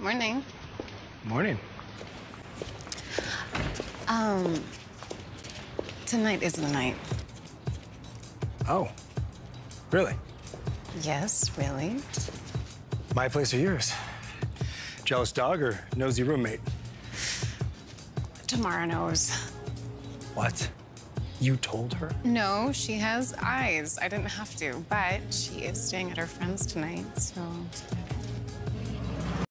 Morning. Morning. Um, tonight is the night. Oh, really? Yes, really? My place or yours? Jealous dog or nosy roommate? Tomorrow knows. What? You told her? No, she has eyes. I didn't have to, but she is staying at her friend's tonight, so